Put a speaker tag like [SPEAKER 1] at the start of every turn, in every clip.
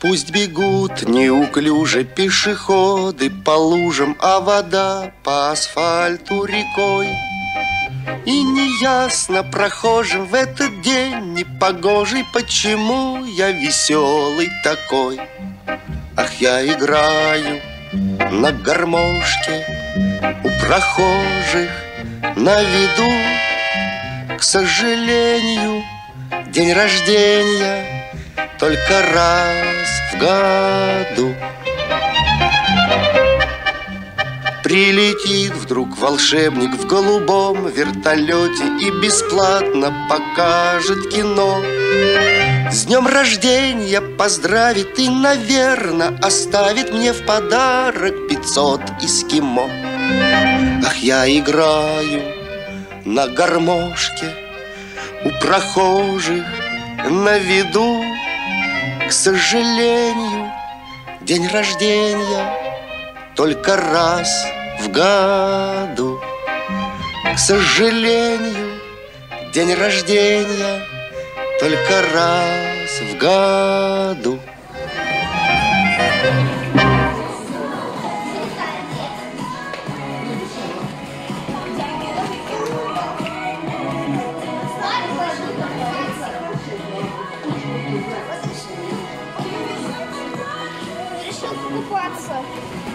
[SPEAKER 1] Пусть бегут неуклюже пешеходы по лужам, А вода по асфальту рекой. И неясно прохожим в этот день непогожий, Почему я веселый такой. Ах, я играю на гармошке у прохожих на виду. К сожалению, день рождения только раз в году. Прилетит вдруг волшебник в голубом вертолете И бесплатно покажет кино. С днем рождения поздравит и, наверное, Оставит мне в подарок пятьсот эскимо. Ах, я играю на гармошке У прохожих на виду К сожалению, день рождения Только раз в году. К сожалению, день рождения Только раз в году
[SPEAKER 2] quatro só.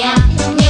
[SPEAKER 2] nhạc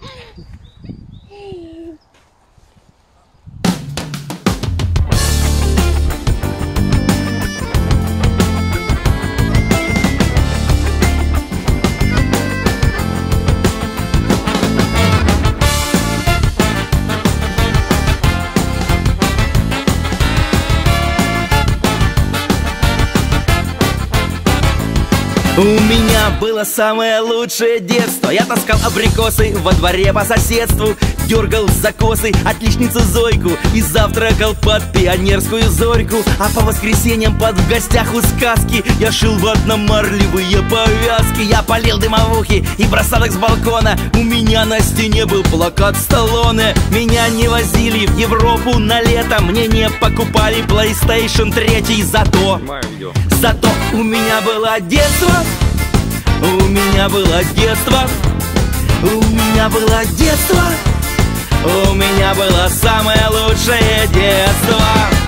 [SPEAKER 2] У
[SPEAKER 3] меня было самое лучшее детство. Я таскал абрикосы во дворе по соседству Дергал за косы отличницу Зойку И завтракал под пионерскую зорьку. А по воскресеньям под в гостях у сказки Я шил в одномарлевые повязки. Я полил дымовухи и бросал их с балкона. У меня на стене был плакат Сталлоне. Меня не возили в Европу на лето Мне не покупали PlayStation 3 Зато, зато у меня было детство. У меня было детство. У меня было детство У меня было самое лучшее детство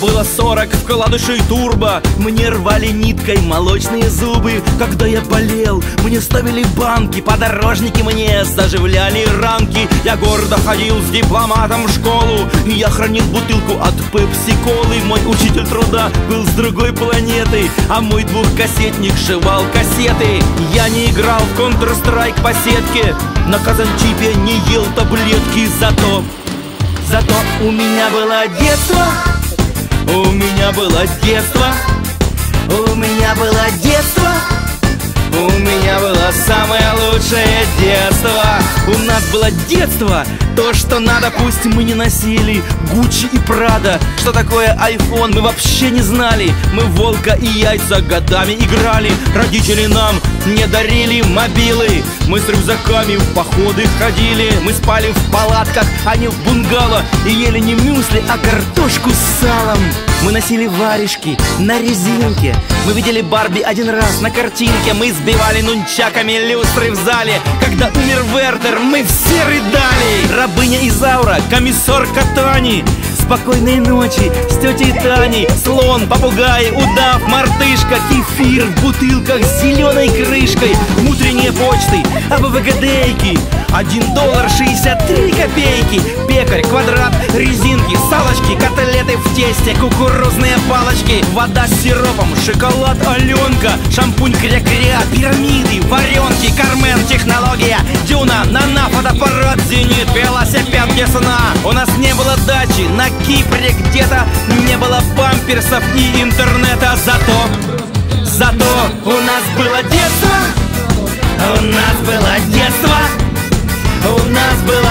[SPEAKER 3] было 40 вкладышей турбо. Мне рвали ниткой молочные зубы. Когда я болел, мне ставили банки. Подорожники мне заживляли ранки Я гордо ходил с дипломатом в школу. И я хранил бутылку от пепси-колы. Мой учитель труда был с другой планеты А мой двухкассетник шивал кассеты. Я не играл в Counter-Strike по сетке. На казанчипе не ел таблетки. Зато Зато у меня было детство У меня было детство. У меня было детство. У меня было самое лучшее детство нас было детство. То, что надо, пусть мы не носили Гуччи и Прада. Что такое iPhone, мы вообще не знали. Мы волка и яйца годами играли. Родители нам не дарили мобилы. Мы с рюкзаками в походы ходили. Мы спали в палатках, а не в бунгало. И ели не мюсли, а картошку с салом Мы носили варежки на резинке. Мы видели Барби один раз на картинке. Мы сбивали нунчаками люстры в зале. Когда умер Вердер, мы все рыдали. Рабыня Изаура, комиссар Катани. Спокойной ночи с тетей Таней. Слон, попугай, удав, мартышка. Кефир в бутылках с зеленой крышкой. Утренние почты, АБВГДейки Один доллар шестьдесят три копейки. Пекарь, квадрат, резинки, салочки Котлеты в тесте, кукурузные палочки. Вода с сиропом, шоколад Аленка Шампунь кря-кря, пирамиды, варенки Кармен, технология, дюна, нана, фотоаппарат, зенит Велосипед Гесна У нас не было дачи на Кипре где-то Не было памперсов и интернета. Зато, зато у нас было детство. У нас было детство У нас было